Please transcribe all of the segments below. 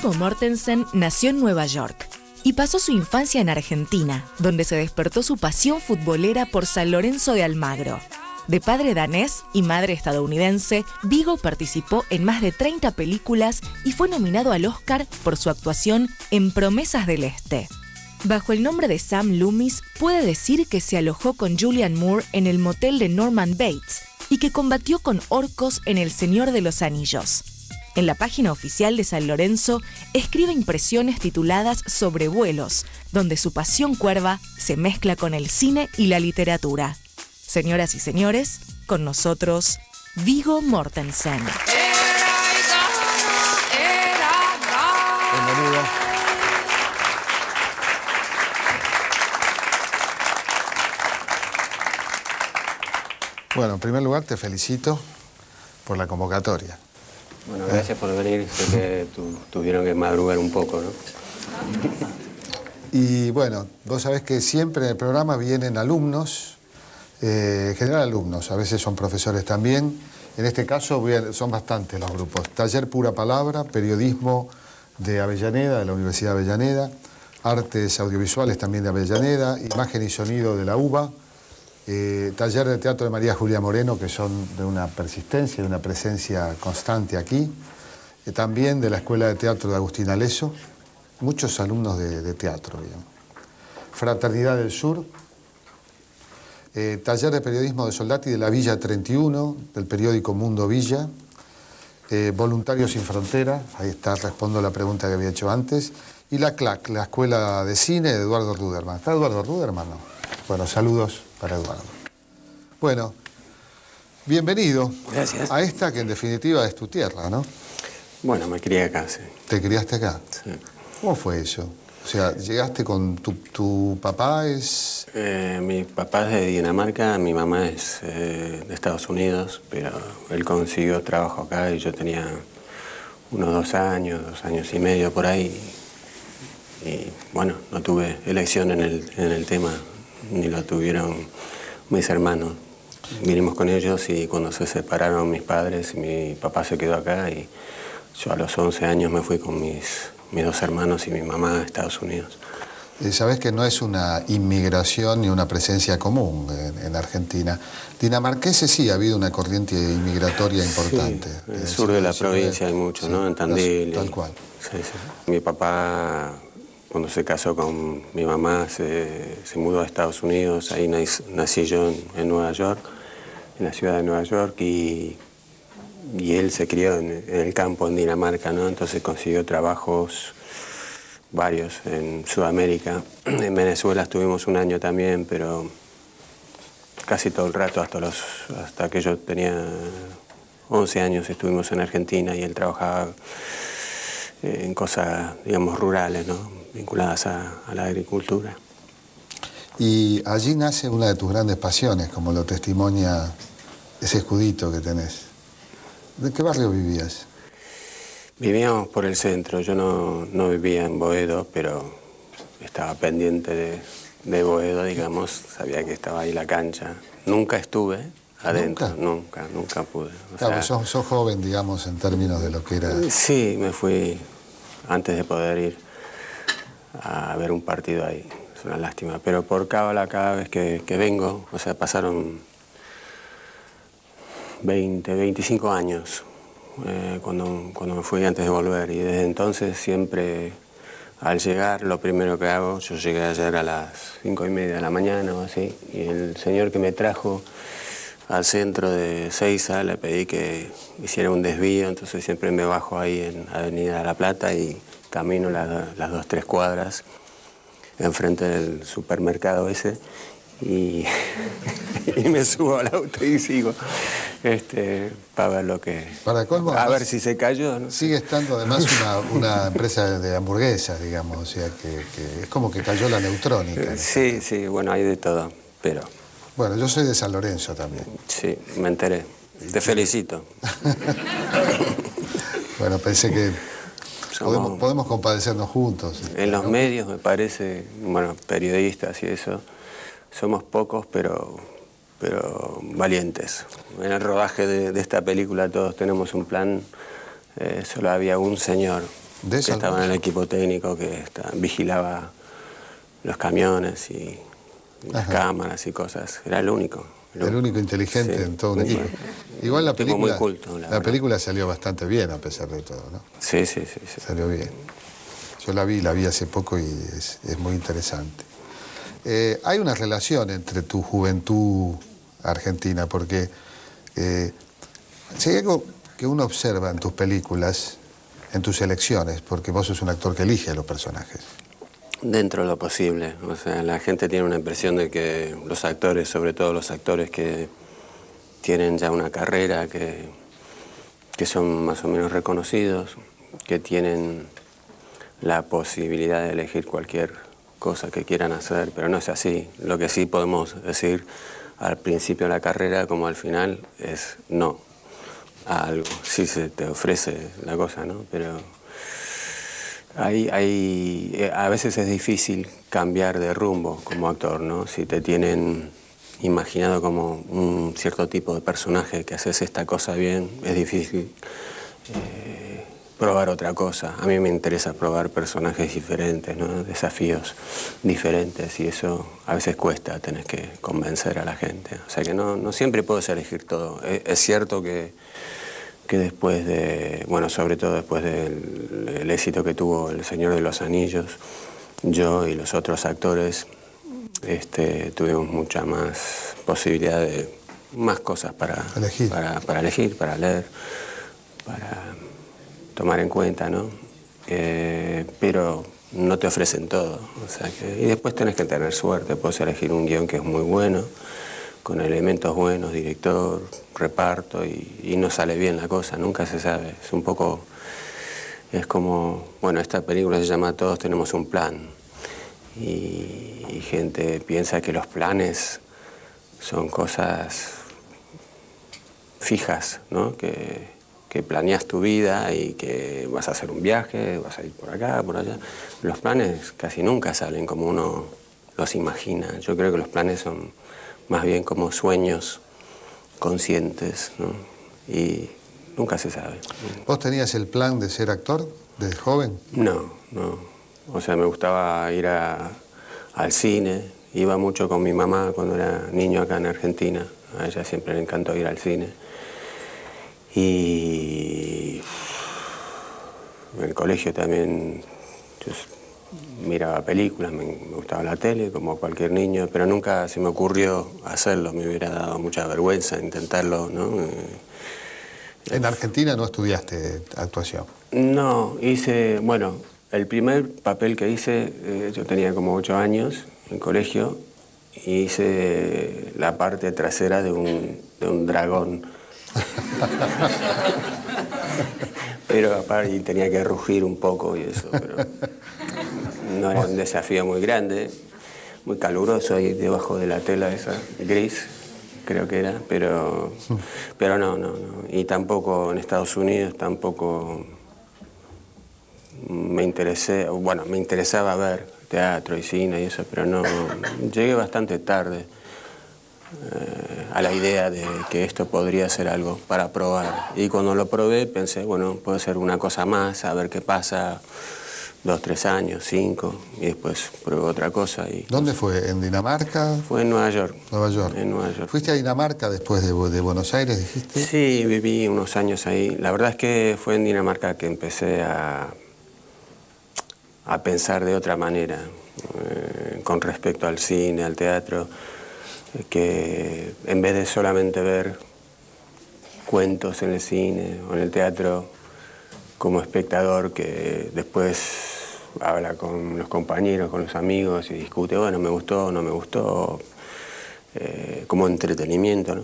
Vigo Mortensen nació en Nueva York y pasó su infancia en Argentina, donde se despertó su pasión futbolera por San Lorenzo de Almagro. De padre danés y madre estadounidense, Vigo participó en más de 30 películas y fue nominado al Oscar por su actuación en Promesas del Este. Bajo el nombre de Sam Loomis, puede decir que se alojó con Julian Moore en el motel de Norman Bates y que combatió con orcos en El Señor de los Anillos. En la página oficial de San Lorenzo escribe impresiones tituladas Sobrevuelos, donde su pasión cuerva se mezcla con el cine y la literatura. Señoras y señores, con nosotros, Vigo Mortensen. Bienvenido. Bueno, en primer lugar te felicito por la convocatoria. Bueno, gracias por venir. Sé que tu- tuvieron que madrugar un poco, ¿no? Y bueno, vos sabés que siempre en el programa vienen alumnos, eh, en general alumnos, a veces son profesores también. En este caso son bastantes los grupos. Taller Pura Palabra, Periodismo de Avellaneda, de la Universidad de Avellaneda, Artes Audiovisuales también de Avellaneda, Imagen y Sonido de la UBA, eh, Taller de Teatro de María Julia Moreno, que son de una persistencia, de una presencia constante aquí, eh, también de la Escuela de Teatro de Agustín Aleso, muchos alumnos de, teatro. digamos. Fraternidad del Sur, eh, taller de periodismo de Soldati de la Villa 31, del periódico Mundo Villa, Voluntarios sin Frontera, ahí está, respondo la pregunta que había hecho antes, y la CLAC, la Escuela de Cine de Eduardo Ruderman. ¿Está Eduardo Ruderman? No. Bueno, saludos para Eduardo. Bueno, bienvenido Gracias. a esta que en definitiva es tu tierra, ¿no? Bueno, me crié acá, sí. ¿Te criaste acá? Sí. ¿Cómo fue eso? O sea, llegaste con tu, tu papá es... Eh, mi papá es de Dinamarca, mi mamá es eh, de Estados Unidos, pero él consiguió trabajo acá y yo tenía unos dos años, dos años y medio por ahí. Y bueno, no tuve elección en el, en el tema, ni lo tuvieron mis hermanos. Vinimos con ellos y cuando se separaron mis padres, mi papá se quedó acá y yo a los 11 años me fui con mis, mis dos hermanos y mi mamá a Estados Unidos. Sabes que no es una inmigración ni una presencia común en, en Argentina. Dinamarqueses sí ha habido una corriente inmigratoria importante. Sí, en el sur de la provincia hay mucho, Sí, ¿no? En Tandil. Tal cual. Sí, sí. Mi papá, cuando se casó con mi mamá, se, mudó a Estados Unidos. Ahí nac- nací yo en, Nueva York, en la ciudad de Nueva York, y, él se crió en, en el campo en Dinamarca, ¿no? Entonces consiguió trabajos varios en Sudamérica. En Venezuela estuvimos un año también, pero casi todo el rato, hasta, los, hasta que yo tenía 11 años, estuvimos en Argentina y él trabajaba en cosas, digamos, rurales, ¿no? Vinculadas a, a la agricultura. Y allí nace una de tus grandes pasiones, como lo testimonia ese escudito que tenés. ¿De qué barrio vivías? Vivíamos por el centro, yo no, no vivía en Boedo, pero estaba pendiente de, de Boedo, digamos, sabía que estaba ahí la cancha. Nunca estuve adentro, nunca, nunca, pude. O Claro, sea, sos, sos joven, digamos, en términos de lo que era... Sí, me fui antes de poder ir a ver un partido ahí. Es una lástima. Pero por cábala cada vez que, que vengo, o sea, pasaron 20, 25 años eh, cuando, cuando me fui antes de volver. Y desde entonces siempre al llegar, lo primero que hago, yo llegué ayer a las 5 y media de la mañana o así, y el señor que me trajo al centro de Seiza le pedí que hiciera un desvío, entonces siempre me bajo ahí en Avenida La Plata y camino la- las dos, tres cuadras enfrente del supermercado ese y, y me subo al auto y sigo este, para ver lo que... Para colmo, a ver si se cayó. ¿no? Sigue estando además una, una empresa de hamburguesas, digamos, o sea, que, que es como que cayó la neutrónica. Sí, sí, bueno, hay de todo, pero Bueno, yo soy de San Lorenzo también. sí, me enteré. Te felicito. Bueno, pensé que Somos- podemos, podemos compadecernos juntos. En los medios, me parece, bueno, periodistas y eso, somos pocos, pero pero valientes. En el rodaje de, esta película todos tenemos un plan, eh, solo había un señor que estaba en el equipo técnico que vigilaba los camiones y, las cámaras y cosas, era el único. El, único inteligente en todo un equipo. Igual la película, la, película salió bastante bien a pesar de todo, ¿no? Sí, sí, sí. Salió bien. Yo la vi, la vi hace poco y es, muy interesante. Eh, hay una relación entre tu juventud argentina, porque eh, si hay algo que uno observa en tus películas, en tus elecciones, porque vos sos un actor que elige a los personajes. Dentro de lo posible. O sea, la gente tiene una impresión de que los actores, sobre todo los actores que tienen ya una carrera, que, que son más o menos reconocidos, que tienen la posibilidad de elegir cualquier cosa que quieran hacer, pero no es así. Lo que sí podemos decir al principio de la carrera como al final es no a algo. Sí se te ofrece la cosa, ¿no? Pero hay, hay, eh, a veces es difícil cambiar de rumbo como actor, ¿no? Si te tienen imaginado como un cierto tipo de personaje que haces esta cosa bien, es difícil eh, probar otra cosa. A mí me interesa probar personajes diferentes, ¿no? desafíos diferentes y eso a veces cuesta, tenés que convencer a la gente. O sea que no, no siempre puedes elegir todo. Es, es cierto que que después de, bueno, sobre todo después del éxito que tuvo El Señor de los Anillos, yo y los otros actores este, tuvimos mucha más posibilidad de más cosas para elegir, para, elegir, para leer, para tomar en cuenta, ¿no? Eh, pero no te ofrecen todo. O sea que, y después tenés que tener suerte, puedes elegir un guion que es muy bueno con elementos buenos, director, reparto, y, no sale bien la cosa, nunca se sabe. Es un poco, es como, bueno, esta película se llama Todos tenemos un plan, y, gente piensa que los planes son cosas fijas, ¿no? Que, que planeas tu vida y que vas a hacer un viaje, vas a ir por acá, por allá. Los planes casi nunca salen como uno los imagina. Yo creo que los planes son más bien como sueños conscientes, ¿no? Y nunca se sabe. ¿Vos tenías el plan de ser actor desde joven? No, no. O sea, me gustaba ir al cine, iba mucho con mi mamá cuando era niño acá en Argentina, a ella siempre le encantó ir al cine. Y en el colegio también miraba películas, me, gustaba la tele, como cualquier niño, pero nunca se me ocurrió hacerlo, me hubiera dado mucha vergüenza intentarlo, ¿no? Eh, ¿En Argentina no estudiaste actuación? No, hice, bueno, el primer papel que hice, eh, yo tenía como ocho años en colegio, y hice la parte trasera de un, de un dragón. pero aparte tenía que rugir un poco y eso, pero no era un desafío muy grande, muy caluroso ahí debajo de la tela esa, gris, creo que era, pero, pero no, no, no. Y tampoco en Estados Unidos, tampoco me interesé, bueno, me interesaba ver teatro y cine y eso, pero no, llegué bastante tarde eh, a la idea de que esto podría ser algo para probar. Y cuando lo probé pensé, bueno, puede ser una cosa más, a ver qué pasa dos, tres años, cinco, y después pruebo otra cosa. Y, ¿Dónde fue? ¿En Dinamarca? Fue en Nueva York. Nueva York. En Nueva York. ¿Fuiste a Dinamarca después de, de, Buenos Aires, dijiste? Sí, viví unos años ahí. La verdad es que fue en Dinamarca que empecé a, a pensar de otra manera eh, con respecto al cine, al teatro, que en vez de solamente ver cuentos en el cine o en el teatro, como espectador que después habla con los compañeros, con los amigos y discute, bueno, me gustó, no me gustó, eh, como entretenimiento, ¿no?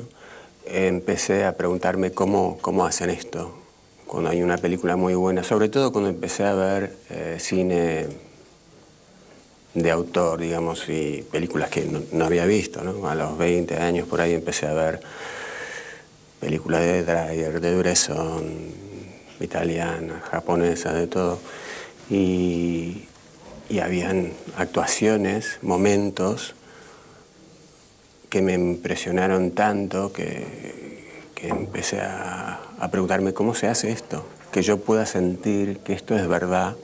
Empecé a preguntarme cómo, cómo hacen esto, cuando hay una película muy buena, sobre todo cuando empecé a ver eh, cine de autor, digamos, y películas que no, había visto, ¿no? A los 20 años por ahí empecé a ver películas de Dreyer, de Bresson, italiana, japonesa, de todo. Y, y habían actuaciones, momentos que me impresionaron tanto que, que empecé a, a preguntarme cómo se hace esto, que yo pueda sentir que esto es verdad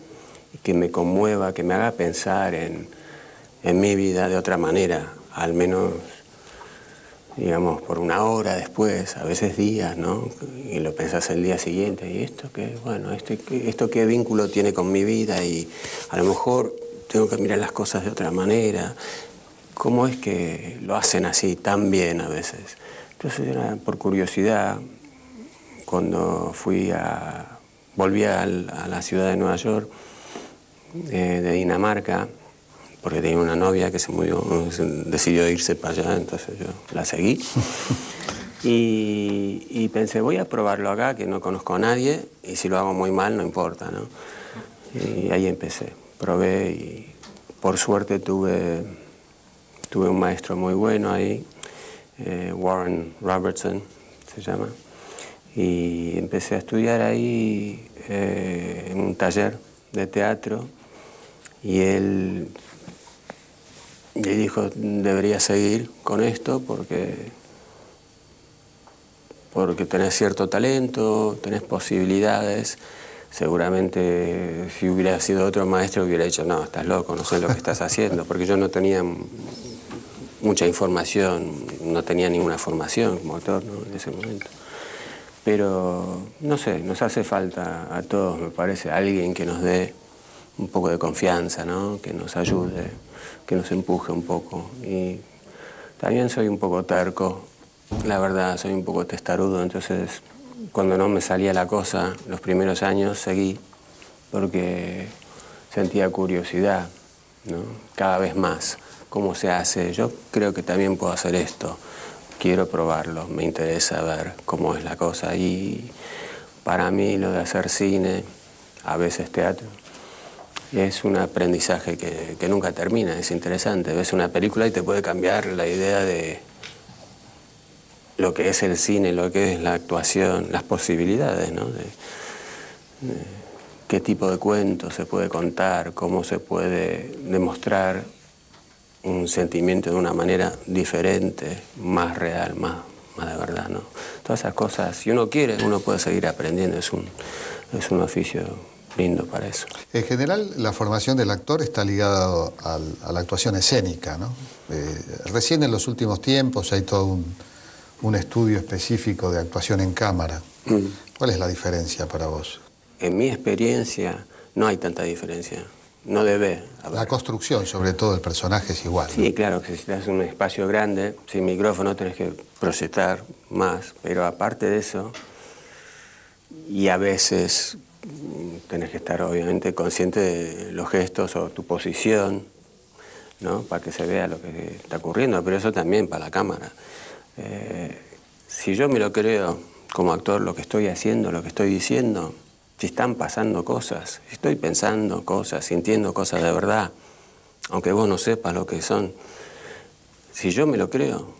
que me conmueva, que me haga pensar en, en mi vida de otra manera, al menos digamos, por una hora después, a veces días, ¿no? Y lo pensás el día siguiente, ¿y esto qué, bueno, este, esto qué vínculo tiene con mi vida? Y a lo mejor tengo que mirar las cosas de otra manera. ¿Cómo es que lo hacen así tan bien a veces? Entonces era por curiosidad, cuando fui a, volví a, la ciudad de Nueva York, eh, de Dinamarca, porque tenía una novia que se murió, decidió irse para allá, entonces yo la seguí. Y, pensé, voy a probarlo acá, que no conozco a nadie, y si lo hago muy mal, no importa, ¿no? Y ahí empecé, probé y por suerte tuve, tuve un maestro muy bueno ahí, eh, Warren Robertson se llama, y empecé a estudiar ahí eh, en un taller de teatro y él y dijo, debería seguir con esto porque, porque tenés cierto talento, tenés posibilidades. Seguramente si hubiera sido otro maestro hubiera dicho, no, estás loco, no sé lo que estás haciendo, porque yo no tenía mucha información, no tenía ninguna formación como actor en ese momento. Pero, no sé, nos hace falta a todos, me parece, alguien que nos dé un poco de confianza, ¿no? que nos ayude que nos empuje un poco. Y también soy un poco terco, la verdad, soy un poco testarudo, entonces cuando no me salía la cosa, los primeros años seguí porque sentía curiosidad, cada vez más, cómo se hace. Yo creo que también puedo hacer esto, quiero probarlo, me interesa ver cómo es la cosa. Y para mí lo de hacer cine, a veces teatro, es un aprendizaje que, nunca termina, es interesante. Ves una película y te puede cambiar la idea de lo que es el cine, lo que es la actuación, las posibilidades, ¿no? De, qué tipo de cuento se puede contar, cómo se puede demostrar un sentimiento de una manera diferente, más real, más, más de verdad, ¿no? Todas esas cosas, si uno quiere, uno puede seguir aprendiendo, es un, es un oficio lindo para eso. En general, la formación del actor está ligada a la actuación escénica, ¿no? Eh, recién en los últimos tiempos hay todo un, estudio específico de actuación en cámara. Mm. ¿Cuál es la diferencia para vos? En mi experiencia no hay tanta diferencia. No debe haber. La construcción, sobre todo, del personaje es igual. Sí, claro, que si estás en un espacio grande, sin micrófono tenés que proyectar más, pero aparte de eso, y a veces tenés que estar obviamente consciente de los gestos o tu posición, ¿no? para que se vea lo que está ocurriendo, pero eso también para la cámara. Eh, si yo me lo creo como actor, lo que estoy haciendo, lo que estoy diciendo, si están pasando cosas, si estoy pensando cosas, sintiendo cosas de verdad, aunque vos no sepas lo que son, si yo me lo creo,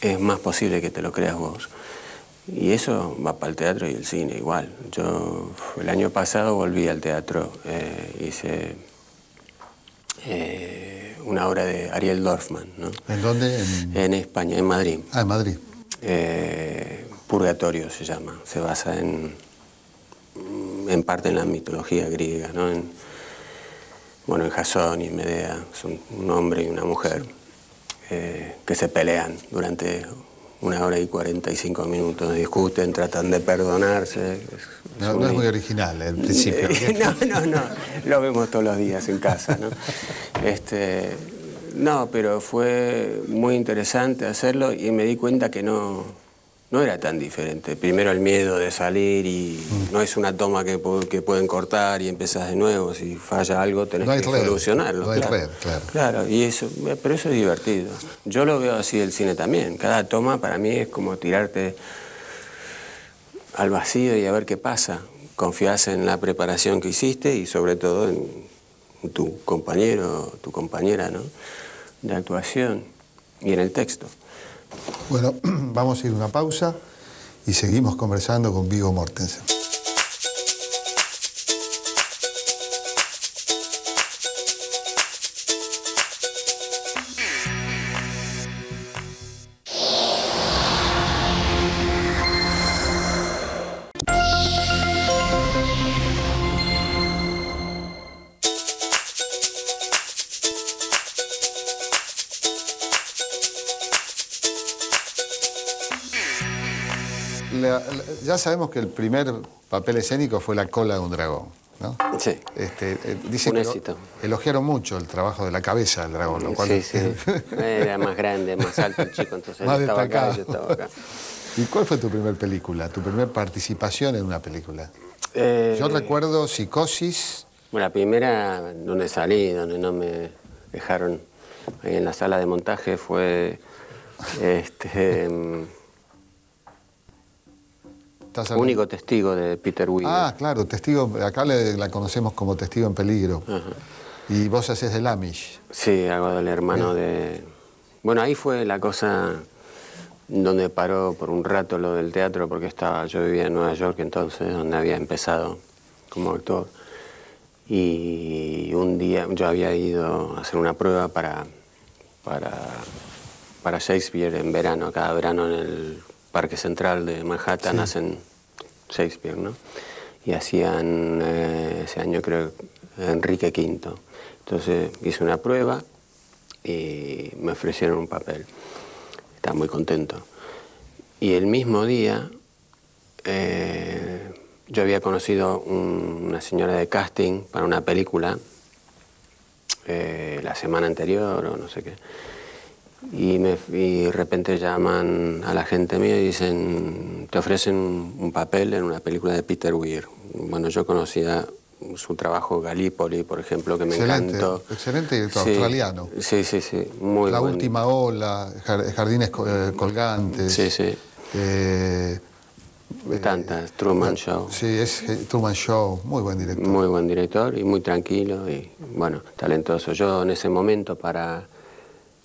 es más posible que te lo creas vos. Y eso va para el teatro y el cine igual. Yo el año pasado volví al teatro, eh, hice eh, una obra de Ariel Dorfman. ¿no? ¿En dónde? En... España, en Madrid. Ah, en Madrid. Eh, Purgatorio se llama, se basa en, en parte en la mitología griega, ¿no? En, bueno, en Jasón y Medea, son un hombre y una mujer que se pelean durante una hora y 45 minutos, discuten, tratan de perdonarse. no, es muy original el principio. no, no, no, lo vemos todos los días en casa. ¿no? Este, no, pero fue muy interesante hacerlo y me di cuenta que no, no era tan diferente. Primero el miedo de salir y mm. no es una toma que, que, pueden cortar y empezás de nuevo. Si falla algo tenés que solucionarlo. No claro. claro. Claro, y eso, pero eso es divertido. Yo lo veo así el cine también. Cada toma para mí es como tirarte al vacío y a ver qué pasa. Confías en la preparación que hiciste y sobre todo en tu compañero, tu compañera ¿no? de actuación y en el texto. Bueno, vamos a ir a una pausa y seguimos conversando con Vigo Mortensen. Ya sabemos que el primer papel escénico fue la cola de un dragón. ¿no? Sí. Este, eh, dice Un que éxito. elogiaron mucho el trabajo de la cabeza del dragón, lo cual Sí, sí. Era más grande, más alto el chico, entonces Más estaba acá, destacado. yo estaba acá. ¿Y cuál fue tu primer película, tu primer participación en una película? Eh, Yo recuerdo Psicosis, La primera donde salí, donde no me dejaron en la sala de montaje fue este mm, único testigo de Peter Weir. Ah, claro, testigo, acá le- la conocemos como testigo en peligro. Y vos haces del Amish. Sí, algo del hermano de... Bueno, ahí fue la cosa donde paró por un rato lo del teatro, porque estaba, yo vivía en Nueva York entonces, donde había empezado como actor. Y un día yo había ido a hacer una prueba para, para, para Shakespeare en verano, cada verano en el Parque Central de Manhattan hacen Shakespeare, ¿no? Y hacían eh, ese año creo Enrique V. Entonces hice una prueba y me ofrecieron un papel. Estaba muy contento. Y el mismo día eh, yo había conocido un- una señora de casting para una película eh, la semana anterior o no sé qué. Y, me, y de repente llaman a la gente mía y dicen, te ofrecen un, papel en una película de Peter Weir. Bueno, yo conocía su trabajo Gallipoli, por ejemplo, que me Excelente, encantó. excelente director, Sí, australiano. Sí, sí, sí, muy La buen- última ola, jar- jardines eh, colgantes. Sí, sí. eh, Tantas, Truman Show. sí, es eh, Truman Show, muy buen director. Muy buen director y muy tranquilo y, bueno, talentoso. Yo en ese momento, para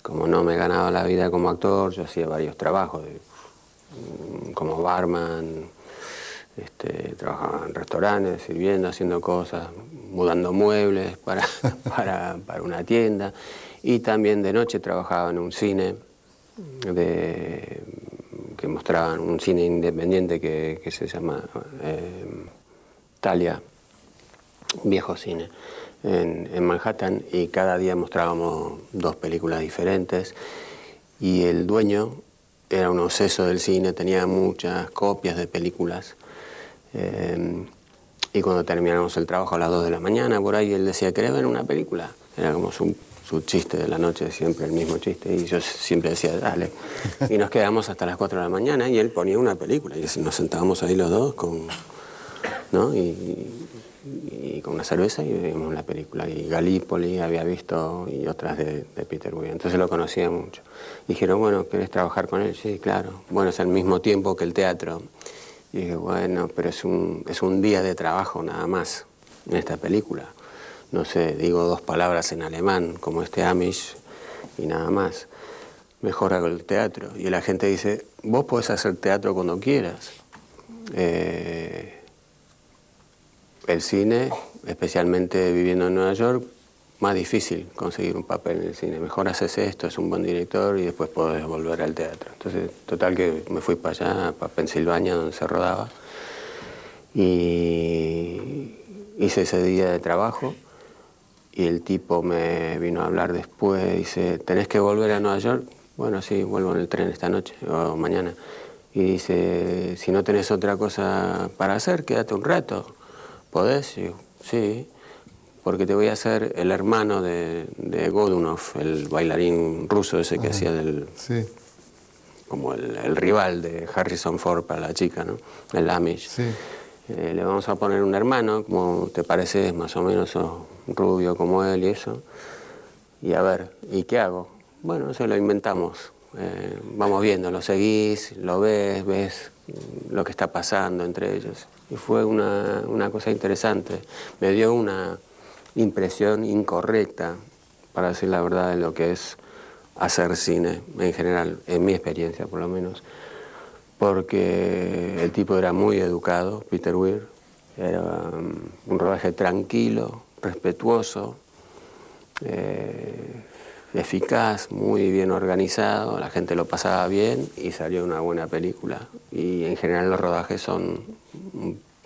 como no me ganaba la vida como actor, yo hacía varios trabajos, mm, como barman, este, trabajaba en restaurantes, sirviendo, haciendo cosas, mudando muebles para, para, para una tienda. Y también de noche trabajaba en un cine que mostraban un cine independiente que, que se llama eh, Talia, viejo cine, en, Manhattan y cada día mostrábamos dos películas diferentes y el dueño era un obseso del cine, tenía muchas copias de películas eh, y cuando terminamos el trabajo a las 2 de la mañana, por ahí él decía, ¿querés ver una película? Era como su, su chiste de la noche, siempre el mismo chiste, y yo siempre decía, dale. Y nos quedamos hasta las 4 de la mañana y él ponía una película y nos sentábamos ahí los dos con, ¿no? Y con una cerveza y vimos la película. Y Gallipoli había visto y otras de, de Peter Weir. Entonces lo conocía mucho. Dijeron, bueno, ¿querés trabajar con él? Sí, claro. Bueno, es al mismo tiempo que el teatro. Y dije, bueno, pero es un, es un día de trabajo nada más en esta película. No sé, digo dos palabras en alemán, como este Amish, y nada más. Mejor hago el teatro. Y la gente dice, vos podés hacer teatro cuando quieras. Eh, el cine, especialmente viviendo en Nueva York, más difícil conseguir un papel en el cine. Mejor haces esto, es un buen director y después podés volver al teatro. Entonces, total que me fui para allá, para Pensilvania, donde se rodaba, y hice ese día de trabajo y el tipo me vino a hablar después, dice, ¿tenés que volver a Nueva York? Bueno, sí, vuelvo en el tren esta noche o mañana. Y dice, si no tenés otra cosa para hacer, quédate un rato. ¿Podés? Y yo, sí, porque te voy a hacer el hermano de, de Godunov, el bailarín ruso ese que hacía del, Sí, como el, el rival de Harrison Ford para la chica, ¿no? El Amish. sí. Eh, le vamos a poner un hermano, como te parece, más o menos sos rubio como él y eso. Y a ver, ¿y qué hago? Bueno, eso lo inventamos. Eh, vamos viendo, lo seguís, lo ves, ves lo que está pasando entre ellos. Y fue una, una cosa interesante. Me dio una impresión incorrecta, para decir la verdad, de lo que es hacer cine en general, en mi experiencia por lo menos porque el tipo era muy educado, Peter Weir, era um, un rodaje tranquilo, respetuoso, eh, eficaz, muy bien organizado, la gente lo pasaba bien y salió una buena película. Y en general los rodajes son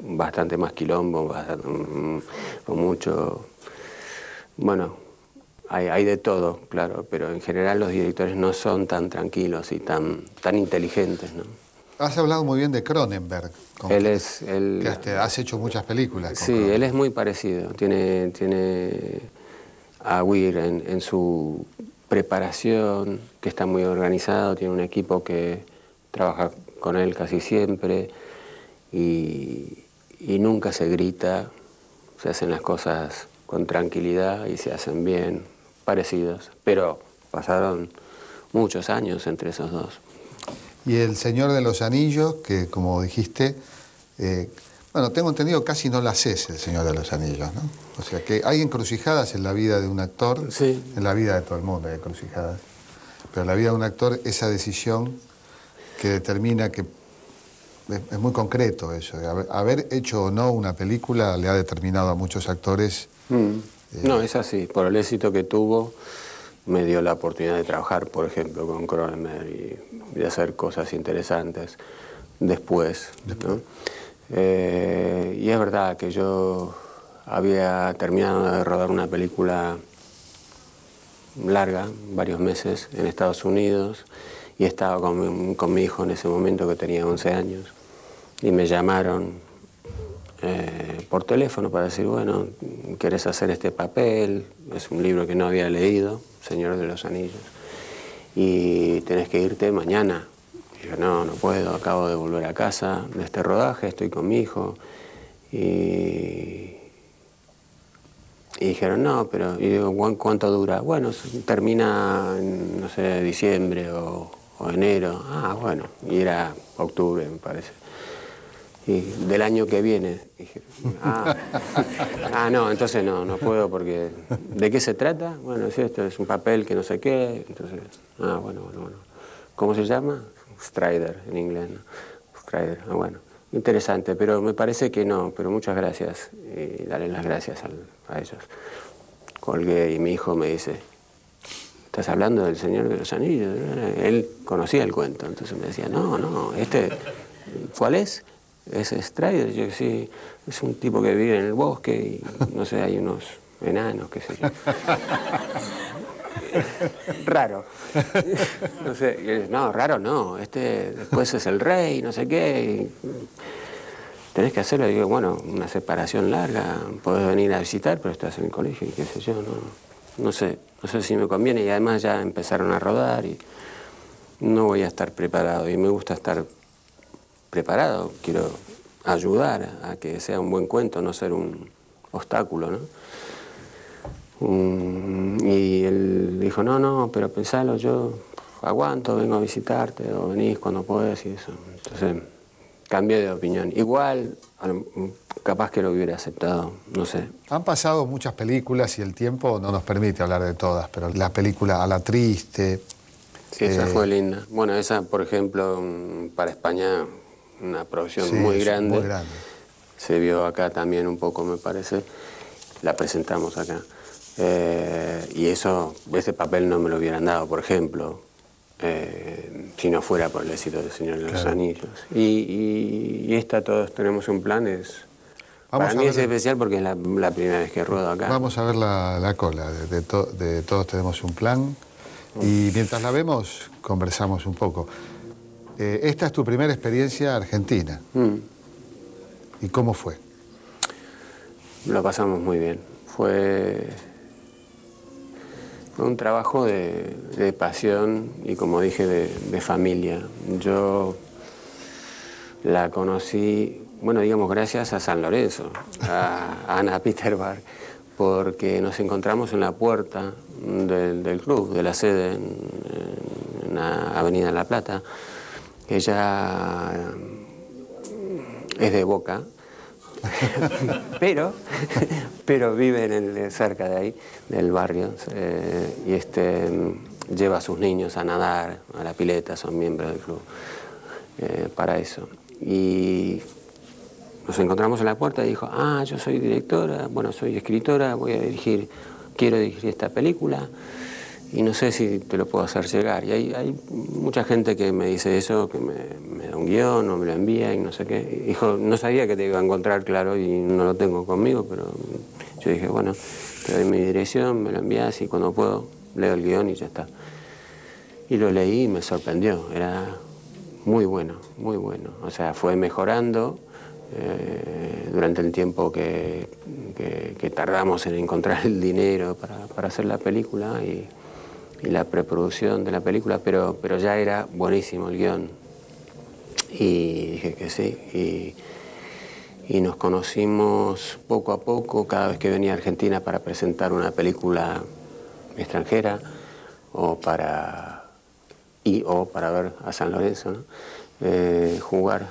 bastante más quilombo, bastante- mm, con mucho... Bueno, hay, hay de todo, claro, pero en general los directores no son tan tranquilos y tan, tan inteligentes, ¿no? Has hablado muy bien de Cronenberg. él es... Él, que has hecho muchas películas. sí, él es muy parecido. Tiene, tiene a Weir en, su preparación, que está muy organizado, tiene un equipo que trabaja con él casi siempre y, nunca se grita, se hacen las cosas con tranquilidad y se hacen bien, parecidos, pero pasaron muchos años entre esos dos. Y El Señor de los Anillos, que como dijiste, eh, bueno, tengo entendido casi no la haces El Señor de los Anillos, ¿no? O sea que hay encrucijadas en la vida de un actor, en la vida de todo el mundo hay encrucijadas, pero en la vida de un actor esa decisión que determina que es, muy concreto eso, haber, hecho o no una película le ha determinado a muchos actores. Mm. Eh, no, es así, por el éxito que tuvo me dio la oportunidad de trabajar, por ejemplo, con Cronenberg y, de hacer cosas interesantes después. Eh, y es verdad que yo había terminado de rodar una película larga, varios meses, en Estados Unidos, y estaba con mi hijo en ese momento que tenía 11 años, y me llamaron eh, por teléfono para decir, bueno, ¿quieres hacer este papel? Es un libro que no había leído, Señor de los Anillos, y tenés que irte mañana. Yo, no, no puedo, acabo de volver a casa de este rodaje, estoy con mi hijo. Y, y dijeron, no, pero, y digo, ¿cuánto dura? Bueno, termina no sé, diciembre o, o enero. Ah, bueno, y era octubre, me parece y del año que viene. Dije, ah, ah, no, entonces no, no puedo porque... ¿De qué se trata? Bueno, esto es un papel que no sé qué, entonces... Ah, bueno, bueno, bueno. ¿Cómo se llama? Strider en inglés, ¿no? Strider, ah, bueno. Interesante, pero me parece que no, pero muchas gracias y darle las gracias a ellos. Colgué y mi hijo me dice, ¿estás hablando del Señor de los Anillos? Él conocía el cuento, entonces me decía, no, no, este, ¿cuál es? es Strider, yo sí, es un tipo que vive en el bosque y no sé, hay unos enanos, qué sé yo. raro. No sé, no, raro no, este después es el rey, no sé qué. tenés que hacerlo, digo, bueno, una separación larga, podés venir a visitar, pero estás en el colegio y qué sé yo, no, no sé, no sé si me conviene y además ya empezaron a rodar y no voy a estar preparado y me gusta estar preparado, quiero ayudar a que sea un buen cuento, no ser un obstáculo, ¿no? Y él dijo, no, no, pero pensalo, yo aguanto, vengo a visitarte, o venís cuando puedes y eso. Entonces, cambié de opinión. Igual, capaz que lo hubiera aceptado, no sé. Han pasado muchas películas y el tiempo no nos permite hablar de todas, pero la película A la Triste... Sí, esa fue eh, linda. Bueno, esa, por ejemplo, para España una producción muy, grande. Se vio acá también un poco, me parece. La presentamos acá. Eh, y eso, ese papel no me lo hubieran dado, por ejemplo, eh, si no fuera por el éxito del Señor de los Anillos. Y, esta, todos tenemos un plan, es... para mí es especial porque es la, primera vez que ruedo acá. Vamos a ver la, cola de, de Todos tenemos un plan. Y mientras la vemos, conversamos un poco. Eh, esta es tu primera experiencia argentina. Mm. ¿Y cómo fue? Lo pasamos muy bien. Fue, un trabajo de, pasión y, como dije, de, familia. Yo la conocí, bueno, digamos, gracias a San Lorenzo, a, Ana Peterberg, porque nos encontramos en la puerta del, club, de la sede en, en la Avenida La Plata. Ella es de Boca, pero, pero vive cerca de ahí, del barrio, eh, y este, lleva a sus niños a nadar, a la pileta, son miembros del club, eh, para eso. Y nos encontramos en la puerta y dijo, ah, yo soy directora, bueno, soy escritora, voy a dirigir, quiero dirigir esta película y no sé si te lo puedo hacer llegar. Y hay, mucha gente que me dice eso, que me, da un guion o me lo envía y no sé qué. Hijo, no sabía que te iba a encontrar, claro, y no lo tengo conmigo, pero yo dije, bueno, te doy mi dirección, me lo envías y cuando puedo leo el guion y ya está. Y lo leí y me sorprendió. Era muy bueno, muy bueno. O sea, fue mejorando eh, durante el tiempo que, que, tardamos en encontrar el dinero para, para hacer la película y, y, la preproducción de la película, pero, pero ya era buenísimo el guion. Y dije que sí. Y, y nos conocimos poco a poco cada vez que venía a Argentina para presentar una película extranjera o para, y, o para ver a San Lorenzo eh, jugar.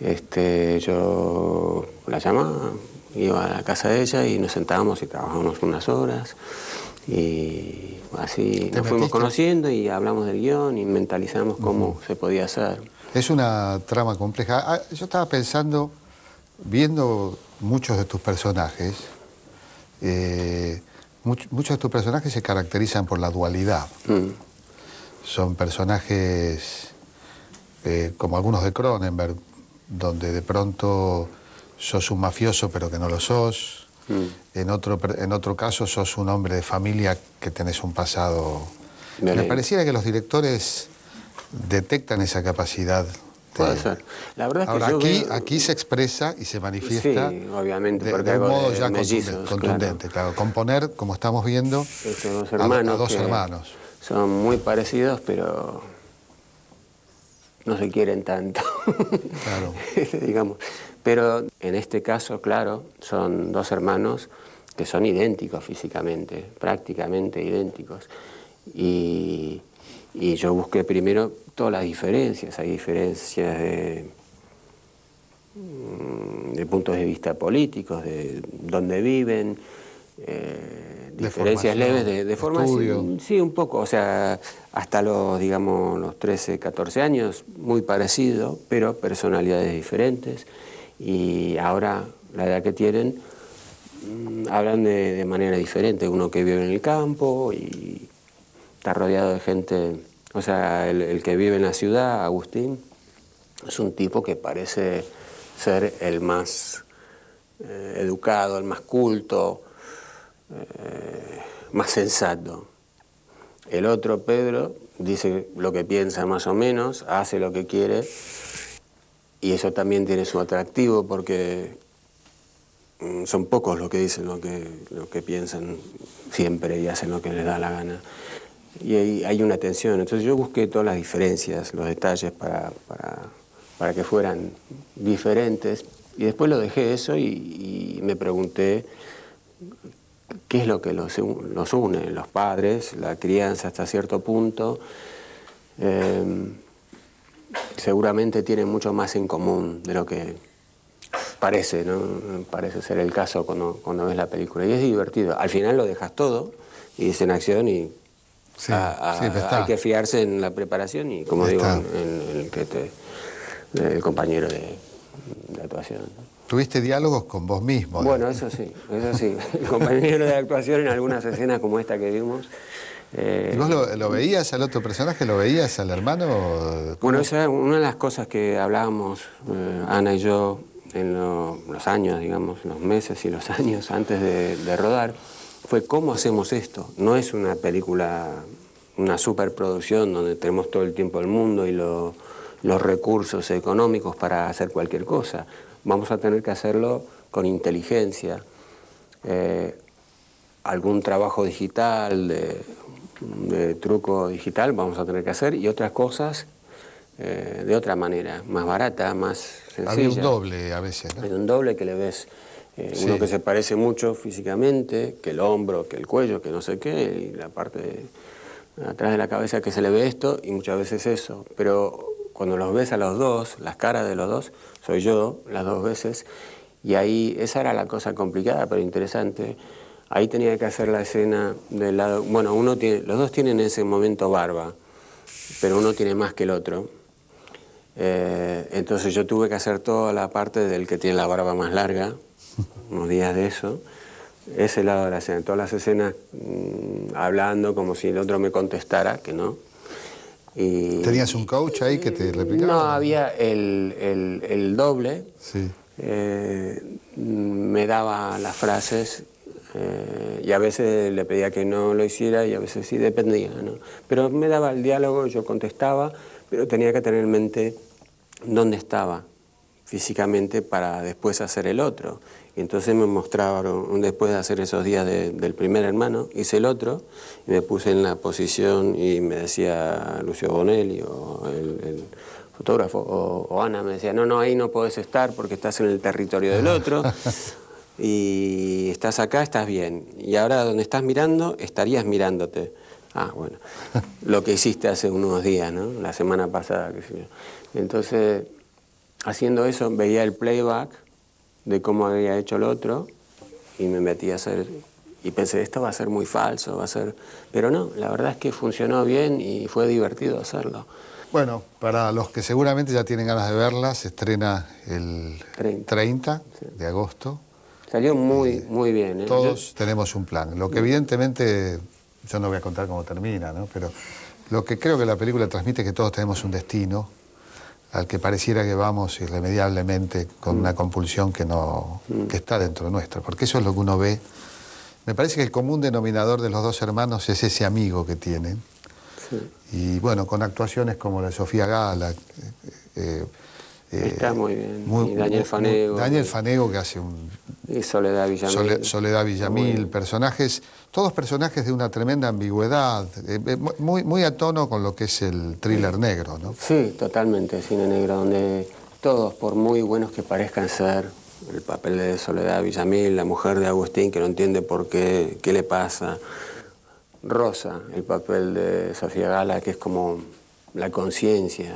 Este, yo la llamaba, iba a la casa de ella y nos sentábamos y trabajábamos unas horas y así nos fuimos conociendo y hablamos del guion y mentalizamos cómo se podía hacer. Es una trama compleja. Ah, yo estaba pensando viendo muchos de tus personajes, eh, muchos de tus personajes se caracterizan por la dualidad. Mm. Son personajes eh, como algunos de Cronenberg, donde de pronto sos un mafioso pero que no lo sos. Mm. En, otro, en otro caso sos un hombre de familia que tenés un pasado... Me pareciera que los directores detectan esa capacidad Puede ser. La verdad es que Ahora, aquí, aquí se expresa y se manifiesta sí, obviamente, de, porque un modo ya contundente, claro. Componer, como estamos viendo, dos hermanos, a, dos hermanos. Son muy parecidos, pero no se quieren tanto. Claro. digamos. Pero en este caso, claro, son dos hermanos que son idénticos físicamente, prácticamente idénticos. Y, y yo busqué primero todas las diferencias, hay diferencias de, mm, de puntos de vista políticos, de dónde viven, eh, diferencias leves de, de formación. Sí, un poco, o sea, hasta los, digamos, los 13, 14 años, muy parecido, pero personalidades diferentes. Y ahora, la edad que tienen, mm, hablan de, manera diferente. Uno que vive en el campo y está rodeado de gente o sea, el, que vive en la ciudad, Agustín, es un tipo que parece ser el más eh, educado, el más culto, eh, más sensato. El otro, Pedro, dice lo que piensa más o menos, hace lo que quiere, y eso también tiene su atractivo porque mm, son pocos los que dicen lo que, lo que piensan siempre y hacen lo que les da la gana y hay, una tensión. Entonces yo busqué todas las diferencias, los detalles para, para, para que fueran diferentes y después lo dejé eso y, me pregunté qué es lo que los, los, une, los padres, la crianza hasta cierto punto. Em, seguramente tienen mucho más en común de lo que parece, ¿no? Parece ser el caso cuando, cuando ves la película. Y es divertido. Al final lo dejas todo y es en acción y Sí, hay que fiarse en la preparación y, como digo, en, el, que te, el compañero de, actuación. ¿Tuviste diálogos con vos mismo? Bueno, eso sí, eso sí. El compañero de actuación en algunas escenas como esta que vimos. Eh, ¿Y vos lo, veías al otro personaje? ¿Lo veías al hermano? Bueno, esa es una de las cosas que hablábamos eh, Ana y yo en los años, digamos, los meses y los años antes de rodar fue cómo hacemos esto. No es una película, una superproducción donde tenemos todo el tiempo del mundo y los recursos económicos para hacer cualquier cosa. Vamos a tener que hacerlo con inteligencia. Eh, algún trabajo digital, de, truco digital, vamos a tener que hacer y otras cosas eh, de otra manera, más barata, más sencilla. Había un doble a veces, ¿no? Hay un doble que le ves eh, uno que se parece mucho físicamente, que el hombro, que el cuello, que no sé qué, y la parte atrás de la cabeza que se le ve esto, y muchas veces eso. Pero cuando los ves a los dos, las caras de los dos, soy yo las dos veces, y ahí esa era la cosa complicada pero interesante. Ahí tenía que hacer la escena del lado, bueno, uno tiene, los dos tienen en ese momento barba, pero uno tiene más que el otro. Eh, entonces yo tuve que hacer toda la parte del que tiene la barba más larga, unos días de eso, ese lado de la escena, todas las escenas mm, hablando como si el otro me contestara, que no. Y, ¿Tenías un coach ahí que te replicaba? No, había el, el, doble, sí. Eh, me daba las frases eh, y a veces le pedía que no lo hiciera y a veces sí, dependía. ¿no? Pero me daba el diálogo, yo contestaba, pero tenía que tener en mente dónde estaba físicamente para después hacer el otro. Y entonces me mostraron, después de hacer esos días del primer hermano, hice el otro y me puse en la posición y me decía Lucio Bonelli o el, fotógrafo o, Ana me decía, no, no, ahí no podés estar porque estás en el territorio del otro. y estás acá, estás bien. Y ahora donde estás mirando, estarías mirándote. Ah, bueno, lo que hiciste hace unos días, ¿no? La semana pasada, qué sé yo. Entonces, haciendo eso, veía el playback de cómo había hecho el otro y me metí a hacer y pensé esto va a ser muy falso, va a ser, pero no, la verdad es que funcionó bien y fue divertido hacerlo. Bueno, para los que seguramente ya tienen ganas de verla, se estrena el 30, de agosto. Salió muy, muy bien. ¿eh? Todos tenemos un plan. Lo que evidentemente, yo no voy a contar cómo termina, ¿no? pero lo que creo que la película transmite es que todos tenemos un destino al que pareciera que vamos irremediablemente con mm. una compulsión que, no, mm. que está dentro nuestro, porque eso es lo que uno ve. Me parece que el común denominador de los dos hermanos es ese amigo que tienen. Y bueno, con actuaciones como la de Sofía Gala. Eh, eh, está muy bien. y Daniel Fanego. Daniel Fanego que hace un... Y Soledad Villamil. Soledad Villamil, personajes, todos personajes de una tremenda ambigüedad, eh, muy, muy a tono con lo que es el thriller negro, ¿no? Sí, totalmente, cine negro, donde todos, por muy buenos que parezcan ser, el papel de Soledad Villamil, la mujer de Agustín que no entiende por qué, qué le pasa, Rosa, el papel de Sofía Gala, que es como la conciencia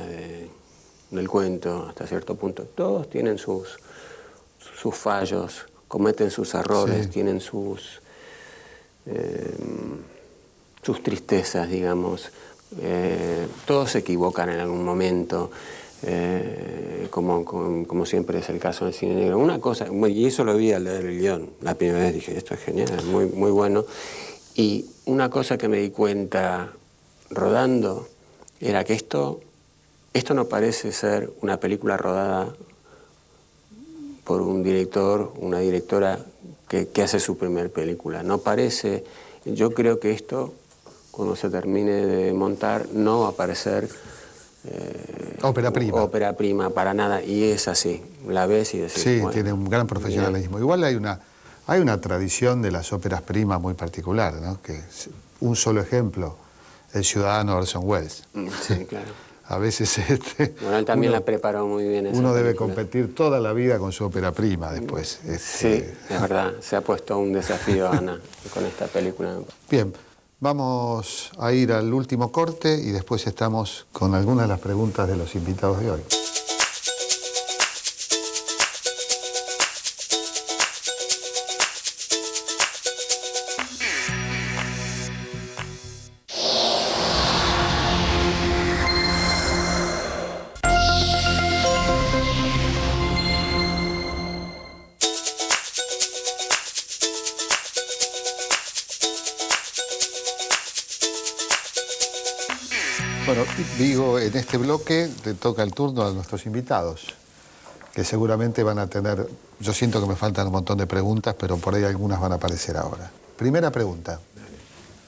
del cuento hasta cierto punto. Todos tienen sus, sus fallos, cometen sus errores, tienen sus, eh, sus tristezas, digamos. Eh, todos se equivocan en algún momento. Eh, como, como, siempre es el caso del cine negro. Una cosa, y eso lo vi al leer el guion, la primera vez dije, esto es genial, es muy, muy bueno. Y una cosa que me di cuenta rodando era que esto, esto no parece ser una película rodada por un director, una directora que, hace su primer película. No parece, yo creo que esto, cuando se termine de montar, no va a parecer... Eh, ópera prima. Ópera prima, para nada. Y es así. La ves y decís... Sí, tiene un gran profesionalismo. Igual hay una hay una tradición de las óperas primas muy particular, ¿no? que un solo ejemplo, El Ciudadano Orson Welles. Mm, sí, claro. A veces este, bueno, él también la preparó muy bien. uno debe competir toda la vida con su ópera prima después. Este. Sí, es verdad. Se ha puesto un desafío Ana con esta película. Bien, vamos a ir al último corte y después estamos con algunas de las preguntas de los invitados de hoy. En este bloque le toca el turno a nuestros invitados, que seguramente van a tener, yo siento que me faltan un montón de preguntas, pero por ahí algunas van a aparecer ahora. Primera pregunta.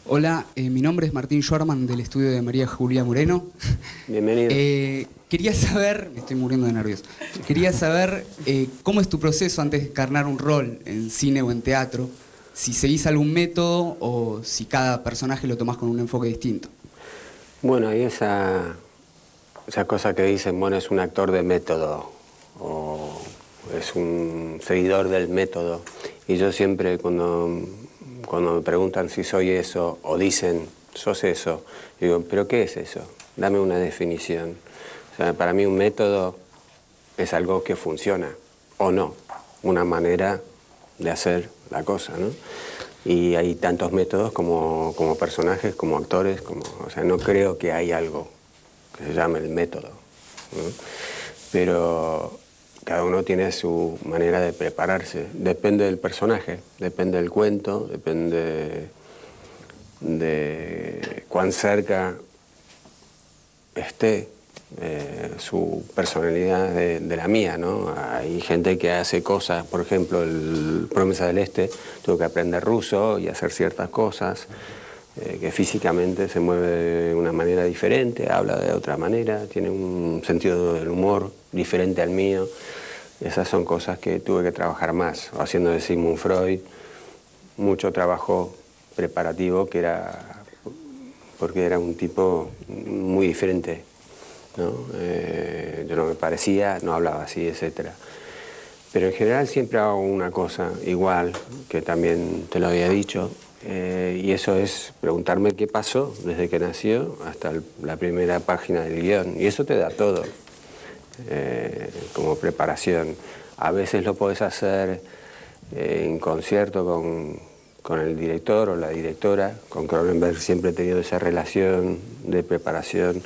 Hola, eh, mi nombre es Martín Schwarman del estudio de María Julia Moreno. Bienvenido. Eh, quería saber, me estoy muriendo de nervios, quería saber eh, cómo es tu proceso antes de encarnar un rol en cine o en teatro, si seguís algún método o si cada personaje lo tomás con un enfoque distinto. Bueno, hay esa, esa cosa que dicen, bueno, es un actor de método o es un seguidor del método. Y yo siempre cuando, cuando me preguntan si soy eso o dicen, sos eso, digo, ¿pero qué es eso? Dame una definición. Para mí un método es algo que funciona o no, una manera de hacer la cosa, ¿no? y hay tantos métodos como, como, personajes, como actores, como, o sea, no creo que hay algo que se llame el método. Pero cada uno tiene su manera de prepararse, depende del personaje, depende del cuento, depende de cuán cerca esté eh, su personalidad de, la mía, ¿no? Hay gente que hace cosas, por ejemplo, el Promesa del Este, tuvo que aprender ruso y hacer ciertas cosas. Eh, que físicamente se mueve de una manera diferente, habla de otra manera, tiene un sentido del humor diferente al mío. Esas son cosas que tuve que trabajar más, haciendo de Sigmund Freud mucho trabajo preparativo que era porque era un tipo muy diferente. ¿no? Eh, yo no me parecía, no hablaba así, etc. Pero en general siempre hago una cosa igual, que también te lo había dicho, eh, y eso es preguntarme qué pasó desde que nació hasta la primera página del guion. Y eso te da todo, eh, como preparación. A veces lo puedes hacer en concierto con, con, el director o la directora. Con Cronenberg siempre he tenido esa relación de preparación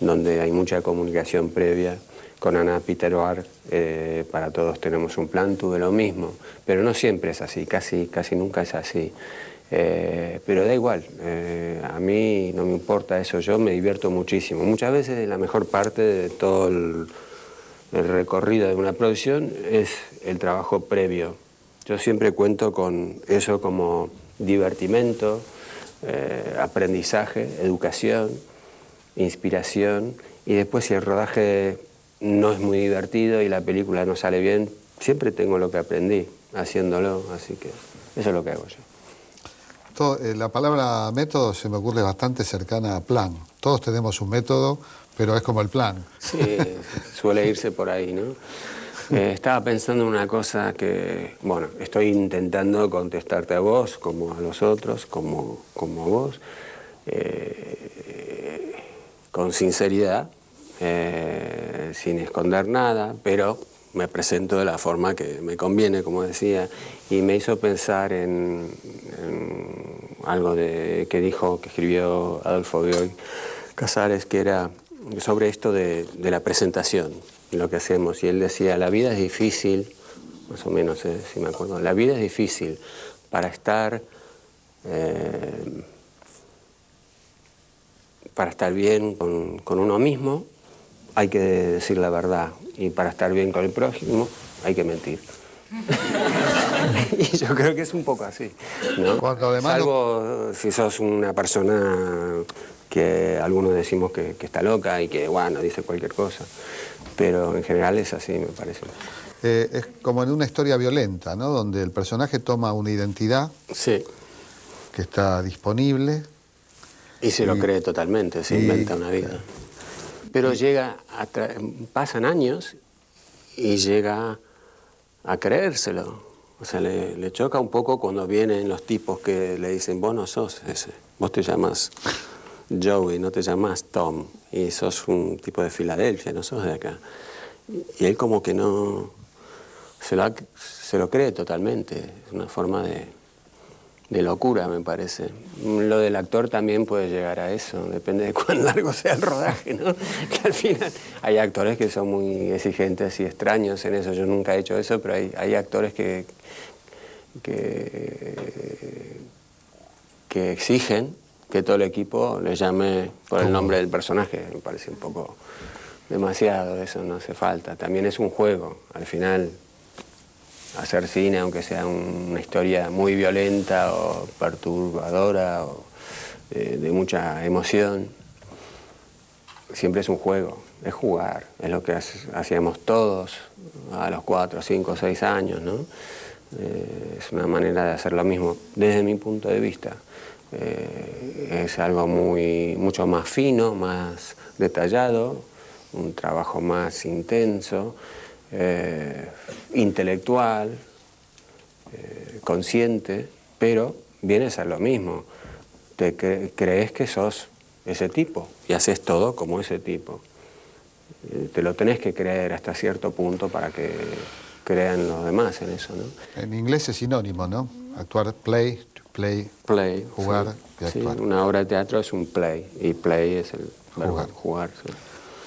donde hay mucha comunicación previa. Con Ana Peteroar, eh, para todos tenemos un plan, tuve lo mismo, pero no siempre es así, casi, casi nunca es así. Eh, pero da igual, eh, a mí no me importa eso, yo me divierto muchísimo. Muchas veces la mejor parte de todo el, recorrido de una producción es el trabajo previo. Yo siempre cuento con eso como divertimento, eh, aprendizaje, educación, inspiración y después si el rodaje no es muy divertido y la película no sale bien, siempre tengo lo que aprendí haciéndolo, así que eso es lo que hago yo. Eh, la palabra método se me ocurre bastante cercana a plan. Todos tenemos un método, pero es como el plan. Sí, suele irse por ahí, ¿no? Eh, estaba pensando en una cosa que, bueno, estoy intentando contestarte a vos, como a los otros, como, como a vos, eh, con sinceridad, sin esconder nada, pero me presento de la forma que me conviene, como decía, y me hizo pensar en, algo de, que dijo, que escribió Adolfo Bioy Casares, que era sobre esto de, la presentación, lo que hacemos. Y él decía, la vida es difícil, más o menos, eh, si me acuerdo, la vida es difícil para estar... Eh, para estar bien con, con uno mismo hay que decir la verdad y para estar bien con el prójimo hay que mentir. y yo creo que es un poco así. ¿no? Salvo si sos una persona que algunos decimos que, está loca y que, bueno, dice cualquier cosa. Pero en general es así, me parece. Eh, es como en una historia violenta, ¿no? Donde el personaje toma una identidad sí. que está disponible. Y se lo cree totalmente, se inventa una vida. Pero llega, a pasan años y llega a creérselo. O sea, le, choca un poco cuando vienen los tipos que le dicen, vos no sos ese, vos te llamas Joey, no te llamas Tom, y sos un tipo de Filadelfia, no sos de acá. Y él como que no, se lo, se lo cree totalmente, es una forma de, de locura, me parece. Lo del actor también puede llegar a eso, depende de cuán largo sea el rodaje, ¿no? Que al final hay actores que son muy exigentes y extraños en eso. Yo nunca he hecho eso, pero hay, hay actores que, que, que exigen que todo el equipo le llame por el nombre del personaje. Me parece un poco demasiado, eso no hace falta. También es un juego, al final hacer cine, aunque sea una historia muy violenta o perturbadora o eh, de, mucha emoción, siempre es un juego, es jugar, es lo que hacíamos todos a los cuatro, cinco, seis años, ¿no? Eh, es una manera de hacer lo mismo desde mi punto de vista. Eh, es algo muy, mucho más fino, más detallado, un trabajo más intenso, eh, intelectual, eh, consciente, pero viene a ser lo mismo. Te crees que sos ese tipo y haces todo como ese tipo. Eh, te lo tenés que creer hasta cierto punto para que crean los demás en eso, ¿no? En inglés es sinónimo, ¿no? Actuar, play, play, play jugar sí. una obra de teatro es un play y play es el jugar. jugar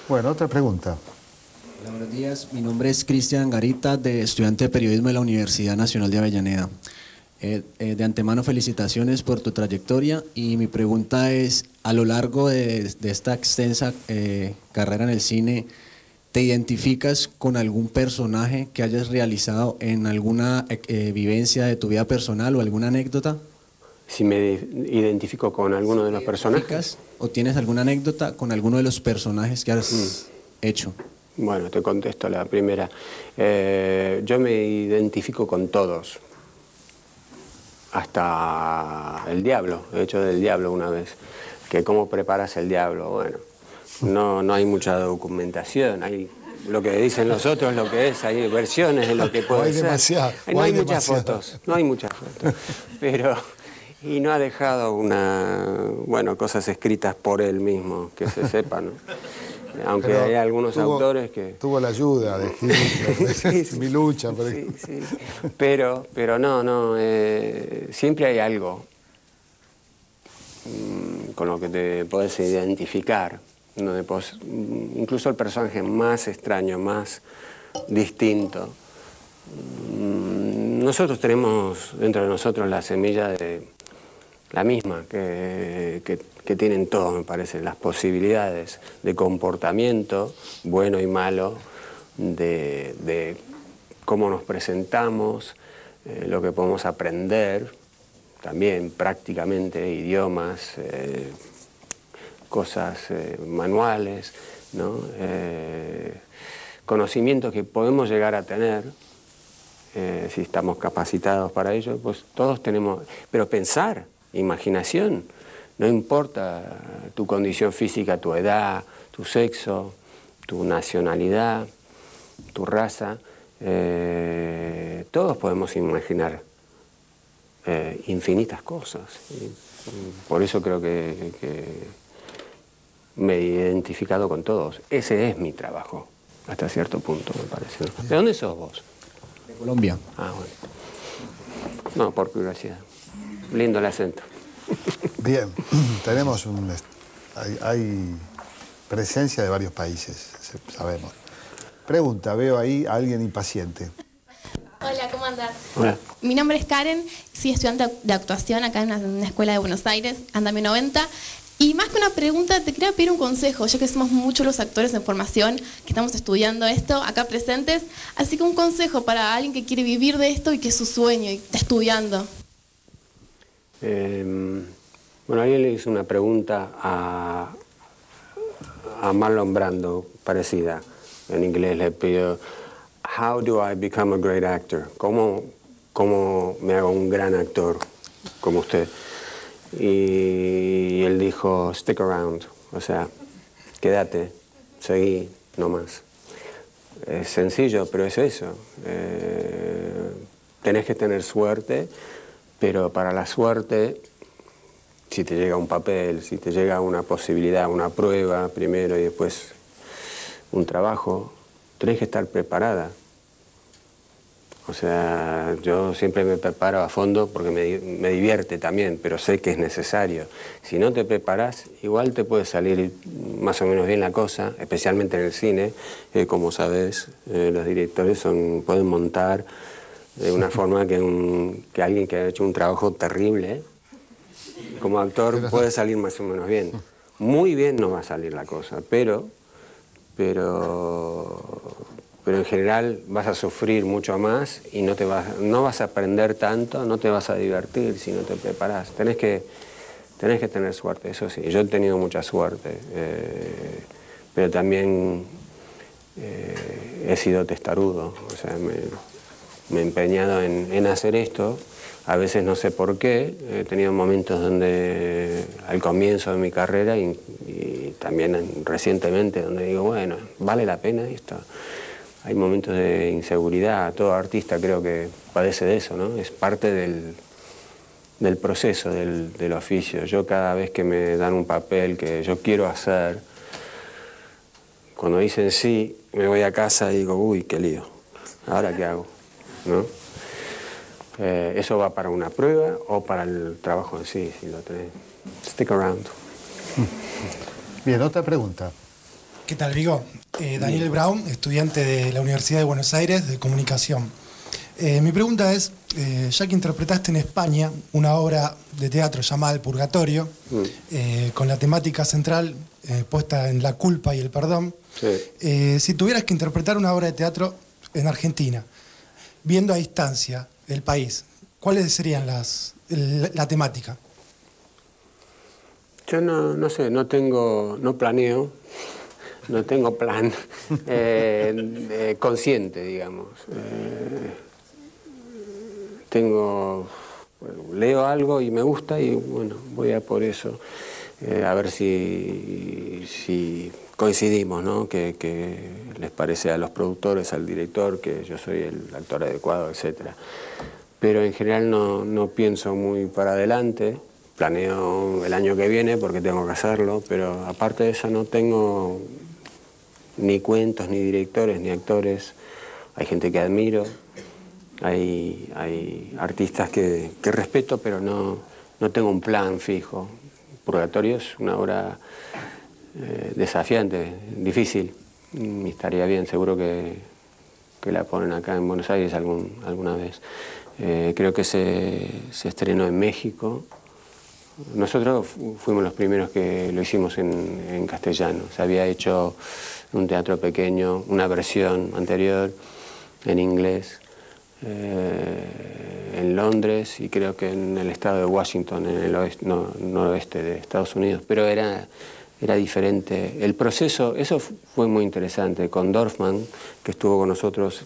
bueno, otra pregunta. Hola, buenos días. Mi nombre es Cristian Garita, de estudiante de periodismo de la Universidad Nacional de Avellaneda. Eh, eh, de antemano, felicitaciones por tu trayectoria y mi pregunta es, a lo largo de, esta extensa eh, carrera en el cine, ¿te identificas con algún personaje que hayas realizado en alguna vivencia de tu vida personal o alguna anécdota? si me identifico con alguno de los personajes. ¿O tienes alguna anécdota con alguno de los personajes que has mm. hecho? Bueno, te contesto la primera. Eh, yo me identifico con todos, hasta el diablo, he hecho del diablo una vez, que cómo preparas el diablo, bueno, no, no hay mucha documentación, hay lo que dicen los otros, lo que es, hay versiones de lo que puede no hay ser. no hay, muchas fotos, no hay muchas fotos, pero y no ha dejado una, bueno, cosas escritas por él mismo, que se sepan. Aunque hay algunos autores que... Tuvo la ayuda de Hitler, mi lucha. Por sí, sí. Pero, pero no, no, eh, siempre hay algo mm, con lo que te puedes identificar. Donde mm, incluso el personaje más extraño, más distinto. Mm, nosotros tenemos dentro de nosotros la semilla de la misma que, que, tienen todos, me parece, las posibilidades de comportamiento, bueno y malo, de, cómo nos presentamos, eh, lo que podemos aprender, también prácticamente idiomas, eh, cosas eh, manuales, ¿no? conocimientos que podemos llegar a tener si estamos capacitados para ello, pues todos tenemos, pero pensar, imaginación. No importa tu condición física, tu edad, tu sexo, tu nacionalidad, tu raza, eh, todos podemos imaginar eh, infinitas cosas. Por eso creo que, me he identificado con todos. Ese es mi trabajo, hasta cierto punto, me parece. ¿De dónde sos vos? De Colombia. Ah, bueno. No, por curiosidad. Lindo el acento. Bien, tenemos un... Hay, presencia de varios países, sabemos. Pregunta, veo ahí a alguien impaciente. Hola, ¿cómo andas? Hola. Mi nombre es Karen, soy estudiante de actuación acá en una, escuela de Buenos Aires, Andame 90. Y más que una pregunta, te quería pedir un consejo, ya que somos muchos los actores en formación que estamos estudiando esto acá presentes. Así que un consejo para alguien que quiere vivir de esto y que es su sueño y está estudiando. Em, bueno, alguien le hizo una pregunta a, a Marlon Brando, parecida. En inglés le pidió, How do I become a great actor? ¿Cómo, cómo me hago un gran actor como usted? Y él dijo, stick around, o sea, quédate, seguí, no más. Es sencillo, pero es eso. Eh, tenés que tener suerte pero para la suerte, si te llega un papel, si te llega una posibilidad, una prueba primero y después un trabajo, tenés que estar preparada. O sea, yo siempre me preparo a fondo porque me, divierte también, pero sé que es necesario. Si no te preparas, igual te puede salir más o menos bien la cosa, especialmente en el cine. como sabes, eh, los directores son, pueden montar de una forma que, un, que alguien que ha hecho un trabajo terrible, como actor puede salir más o menos bien. Muy bien no va a salir la cosa, pero, pero, pero en general vas a sufrir mucho más y no, te vas, no vas a aprender tanto, no te vas a divertir si no te preparas. Tenés que, tenés que tener suerte, eso sí. Yo he tenido mucha suerte, eh, pero también eh, he sido testarudo. O sea, me, me he empeñado en, hacer esto. A veces no sé por qué. He tenido momentos donde, al comienzo de mi carrera y, también recientemente, donde digo, bueno, vale la pena esto. Hay momentos de inseguridad. Todo artista creo que padece de eso, ¿no? Es parte del, del proceso, del oficio. Yo cada vez que me dan un papel que yo quiero hacer, cuando dicen sí, me voy a casa y digo, uy, qué lío. ¿Ahora qué hago? ¿No? Eh, eso va para una prueba o para el trabajo en sí, si lo tenés. Stick around. Bien, otra pregunta. ¿Qué tal, Vigo? Eh, Daniel Brown, estudiante de la Universidad de Buenos Aires de Comunicación. Eh, mi pregunta es, ya que interpretaste en España una obra de teatro llamada El Purgatorio, mm. con la temática central puesta en la culpa y el perdón, si tuvieras que interpretar una obra de teatro en Argentina, viendo a distancia el país, ¿cuáles serían las la, temática? Yo no, no, sé, no tengo, no planeo, no tengo plan eh, consciente, digamos. Eh, tengo, leo algo y me gusta y bueno, voy a por eso, eh, a ver si, si coincidimos, ¿no? Que, les parece a los productores, al director, que yo soy el actor adecuado, etc. Pero en general no, no pienso muy para adelante, planeo el año que viene porque tengo que hacerlo, pero aparte de eso no tengo ni cuentos, ni directores, ni actores. Hay gente que admiro, hay, hay artistas que, que, respeto, pero no, no tengo un plan fijo. Purgatorio es una obra eh, desafiante, difícil. Y estaría bien, seguro que, que, la ponen acá en Buenos Aires algún, alguna vez. Eh, creo que se, se, estrenó en México. Nosotros fuimos los primeros que lo hicimos en, en castellano. Se había hecho un teatro pequeño, una versión anterior en inglés. Eh, en Londres y creo que en el estado de Washington, en el oeste, no, noroeste de Estados Unidos, pero era, era diferente. El proceso, eso fue muy interesante, con Dorfman, que estuvo con nosotros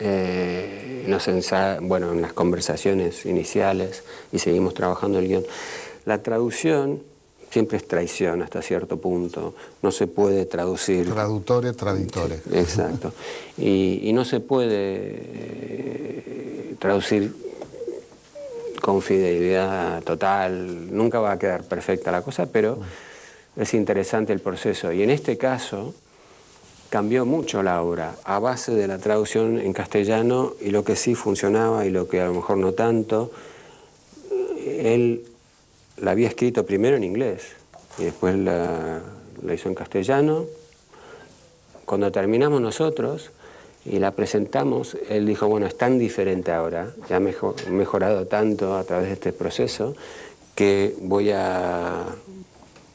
eh, en, bueno, en las conversaciones iniciales y seguimos trabajando el guion. La traducción siempre es traición hasta cierto punto. No se puede traducir. Traductores, traditores. Exacto. Y, no se puede eh, traducir con fidelidad total. Nunca va a quedar perfecta la cosa, pero es interesante el proceso. Y en este caso cambió mucho la obra a base de la traducción en castellano y lo que sí funcionaba y lo que a lo mejor no tanto. Él la había escrito primero en inglés y después la, hizo en castellano. Cuando terminamos nosotros y la presentamos, él dijo, bueno, es tan diferente ahora, ya ha mejorado tanto a través de este proceso, que voy a,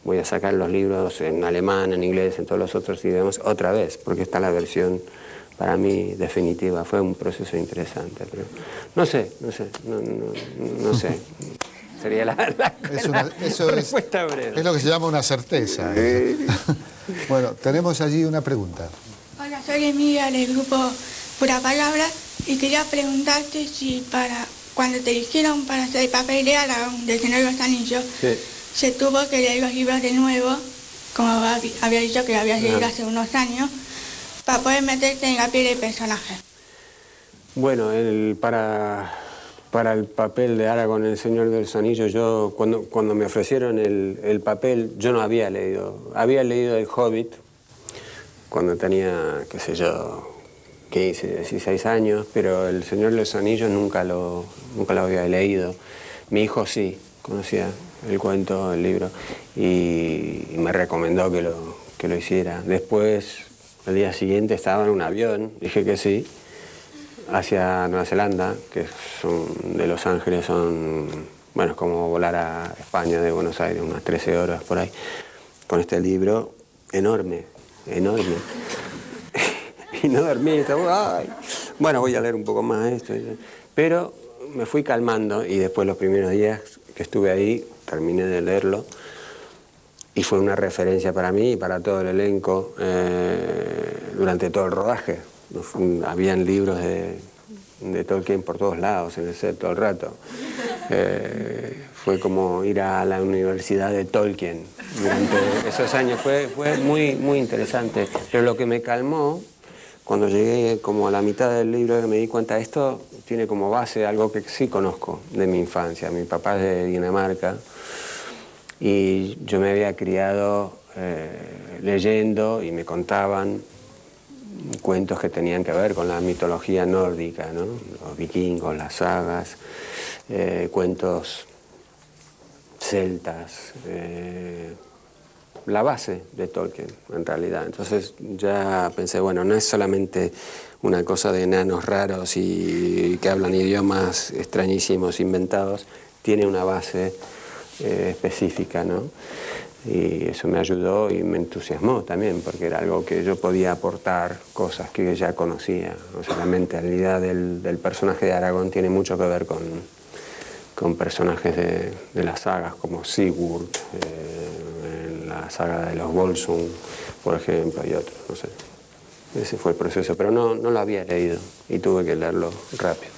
voy a sacar los libros en alemán, en inglés, en todos los otros idiomas otra vez, porque está la versión para mí definitiva. Fue un proceso interesante, pero no sé, no sé, no, no sé. Sería la, respuesta breve. Es lo que se llama una certeza. bueno, tenemos allí una pregunta. Hola, soy Emilia del grupo Pura Palabra y quería preguntarte si para cuando te eligieron para hacer el papel de Aragón de Señor de los Anillos, se tuvo que leer los libros de nuevo, como había dicho que lo había leído hace unos años, para poder meterte en la piel del personaje. Bueno, el, para para el papel de Aragorn El Señor de los Anillos, yo cuando, cuando me ofrecieron el, papel, yo no había leído. Había leído El Hobbit cuando tenía, qué sé yo, 15, 16 años, pero El Señor de los Anillos nunca lo, nunca lo había leído. Mi hijo sí, conocía el cuento, el libro, y, me recomendó que lo, que lo hiciera. Después, el día siguiente, estaba en un avión, dije que sí, hacia Nueva Zelanda, que son de Los Ángeles son, bueno, es como volar a España de Buenos Aires, unas 13 horas por ahí, con este libro enorme, enorme. y no dormí, ay. bueno, voy a leer un poco más esto. Pero me fui calmando y después los primeros días que estuve ahí, terminé de leerlo y fue una referencia para mí y para todo el elenco eh, durante todo el rodaje habían libros de, Tolkien por todos lados, en el set todo el rato. Eh, fue como ir a la universidad de Tolkien durante esos años. Fue, fue muy, muy interesante. Pero lo que me calmó, cuando llegué como a la mitad del libro, me di cuenta, esto tiene como base algo que sí conozco de mi infancia. Mi papá es de Dinamarca y yo me había criado eh, leyendo y me contaban cuentos que tenían que ver con la mitología nórdica, los vikingos, las sagas, eh, cuentos celtas, eh, la base de Tolkien en realidad. Entonces ya pensé, bueno, no es solamente una cosa de enanos raros y que hablan idiomas extrañísimos inventados, tiene una base eh, específica, ¿no? y eso me ayudó y me entusiasmó también, porque era algo que yo podía aportar, cosas que ya conocía. O sea, la mentalidad del, del personaje de Aragón tiene mucho que ver con, con personajes de, de las sagas como Sigurd, eh, la saga de los Volsung, por ejemplo, y otros, no sé. Ese fue el proceso, pero no, no lo había leído y tuve que leerlo rápido.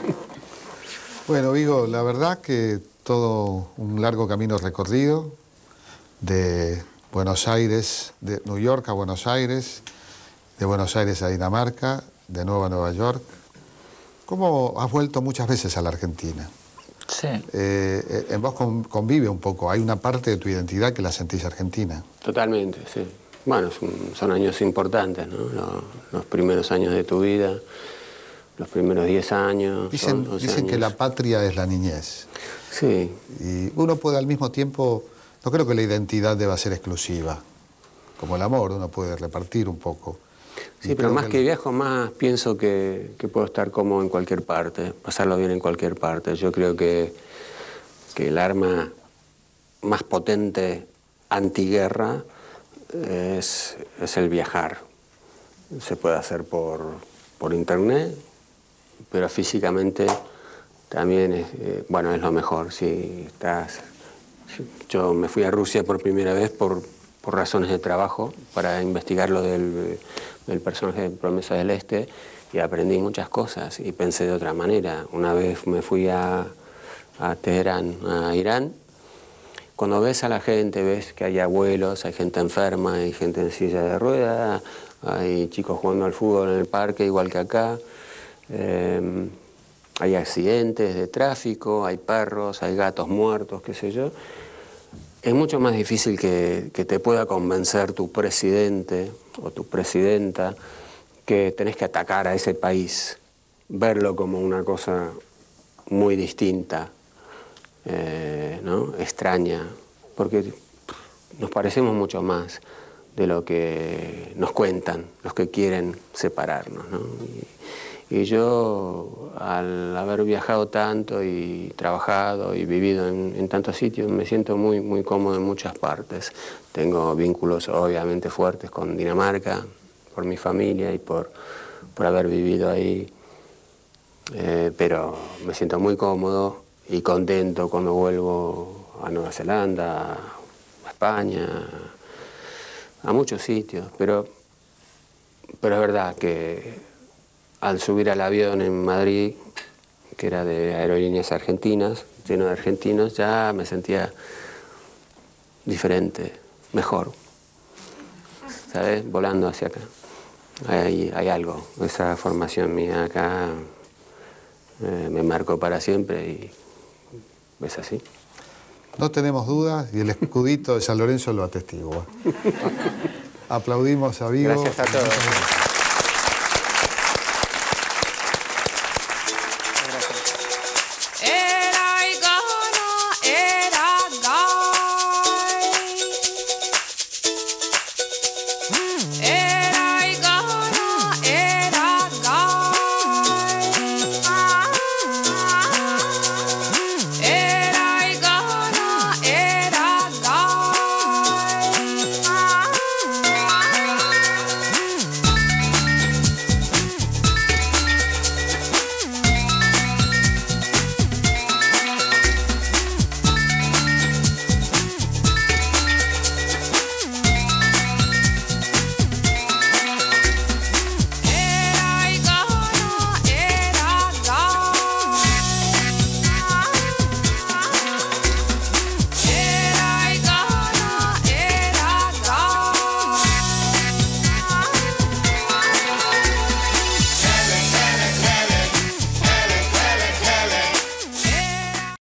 bueno, Vigo, la verdad que todo un largo camino recorrido, de Buenos Aires, de New York a Buenos Aires, de Buenos Aires a Dinamarca, de nuevo a Nueva York. ¿Cómo has vuelto muchas veces a la Argentina? Sí. Eh, en vos convive un poco, hay una parte de tu identidad que la sentís argentina. Totalmente, sí. Bueno, son, son años importantes, ¿no? Los, los, primeros años de tu vida, los primeros 10 años. Dicen, dicen años. que la patria es la niñez. Sí. Y uno puede al mismo tiempo no creo que la identidad deba ser exclusiva. Como el amor, uno puede repartir un poco. Sí, pero más que, viajo, más pienso que, que, puedo estar cómodo en cualquier parte, pasarlo bien en cualquier parte. Yo creo que, que el arma más potente antiguerra es, es el viajar. Se puede hacer por, por internet, pero físicamente también es, eh, bueno, es lo mejor. Si estás yo me fui a Rusia por primera vez por, por razones de trabajo para investigar lo del, personaje de Promesa del Este y aprendí muchas cosas y pensé de otra manera. Una vez me fui a, Teherán, a Irán. Cuando ves a la gente, ves que hay abuelos, hay gente enferma, hay gente en silla de ruedas, hay chicos jugando al fútbol en el parque, igual que acá. Eh, hay accidentes de tráfico, hay perros, hay gatos muertos, qué sé yo. Es mucho más difícil que, te pueda convencer tu presidente o tu presidenta que tenés que atacar a ese país, verlo como una cosa muy distinta, eh, ¿no? extraña, porque nos parecemos mucho más de lo que nos cuentan los que quieren separarnos. ¿no? Y yo, al haber viajado tanto y trabajado y vivido en, tantos sitios, me siento muy, muy cómodo en muchas partes. Tengo vínculos obviamente fuertes con Dinamarca, por mi familia y por, por haber vivido ahí. Eh, pero me siento muy cómodo y contento cuando vuelvo a Nueva Zelanda, a España, a muchos sitios. Pero, pero es verdad que al subir al avión en Madrid, que era de aerolíneas argentinas, lleno de argentinos, ya me sentía diferente, mejor. ¿Sabes? Volando hacia acá. Hay, hay algo, esa formación mía acá eh, me marcó para siempre y es así. No tenemos dudas y el escudito de San Lorenzo lo atestigua. Aplaudimos a Vigo. Gracias a todos.